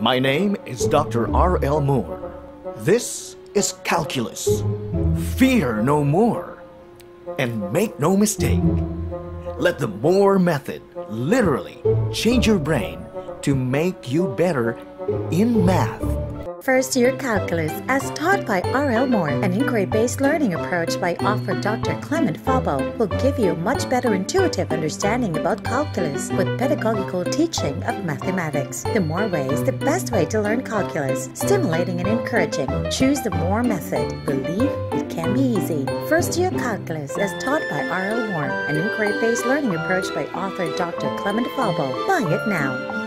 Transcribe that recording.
My name is Dr. R.L. Moore. This is calculus. Fear no more. And make no mistake. Let the Moore method literally change your brain to make you better in math. First Year Calculus, as taught by R.L. Moore, an inquiry-based learning approach by author Dr. Clement Falbo, will give you a much better intuitive understanding about calculus with pedagogical teaching of mathematics. The more ways, the best way to learn calculus, stimulating and encouraging. Choose the Moore method. Believe it can be easy. First Year Calculus, as taught by R.L. Moore, an inquiry-based learning approach by author Dr. Clement Falbo. Buy it now.